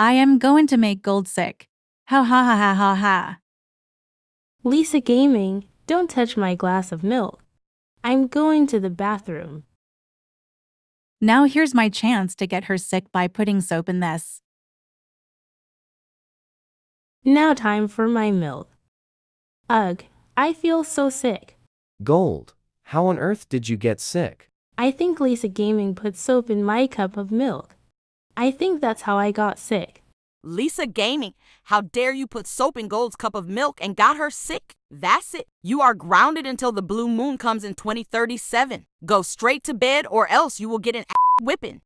I am going to make Gold sick. Ha ha ha ha ha ha. Lisa Gaming, don't touch my glass of milk. I'm going to the bathroom. Now here's my chance to get her sick by putting soap in this. Now time for my milk. Ugh, I feel so sick. Gold, how on earth did you get sick? I think Lisa Gaming put soap in my cup of milk. I think that's how I got sick. Lisa Gaming, how dare you put soap in Gold's cup of milk and got her sick? That's it. You are grounded until the blue moon comes in 2037. Go straight to bed or else you will get an whipping.